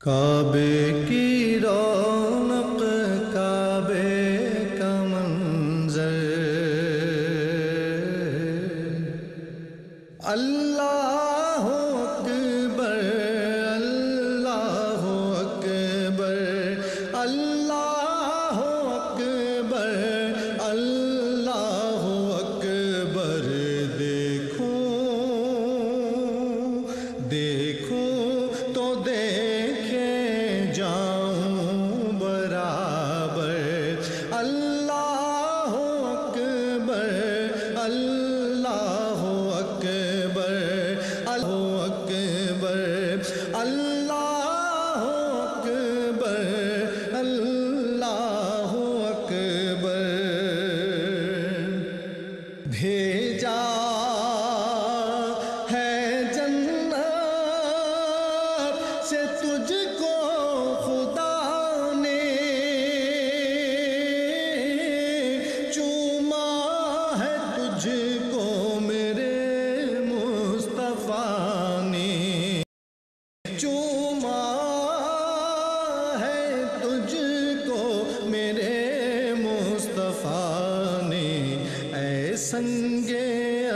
काबे की भेजा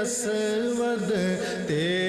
असवद तेरा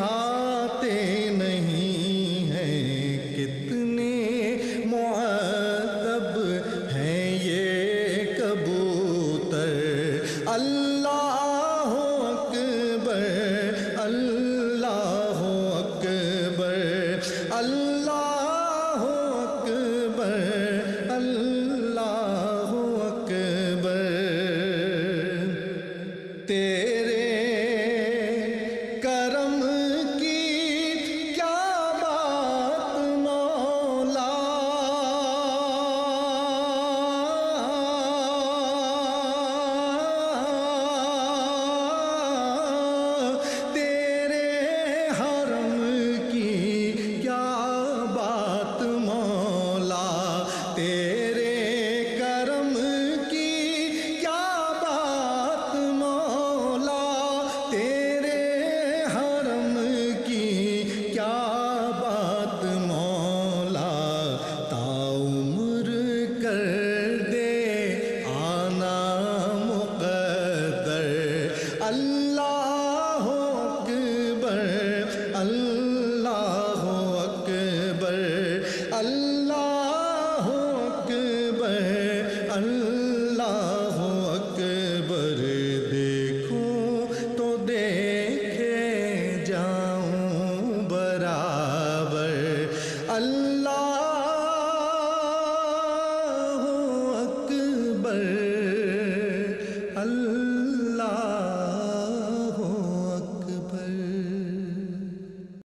सिखाते